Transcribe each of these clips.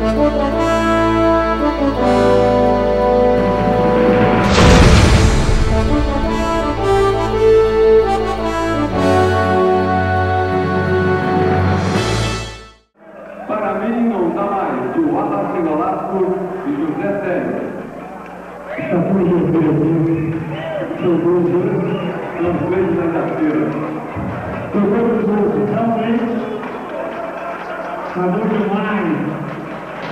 Não sexta-feiras. Jogamos juntos, realmente. Está bom demais.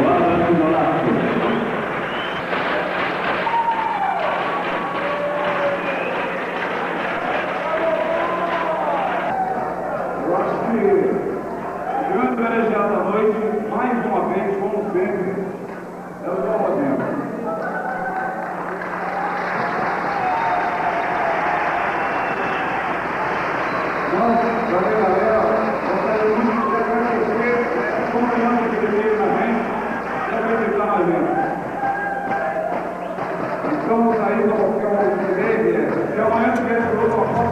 Wallace Nolasco. Eu acho que o grande da noite, mais uma vez, como sempre, é o Rodrigo. Nós, valeu galera, Estamos aí no local de igreja, e amanhã tivesse outro apóstolo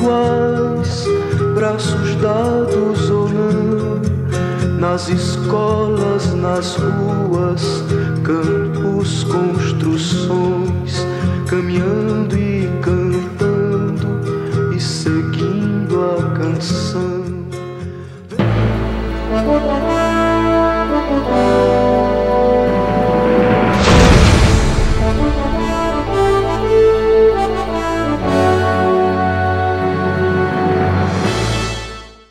iguais, braços dados ou não, nas escolas, nas ruas, campos, construções, caminhando e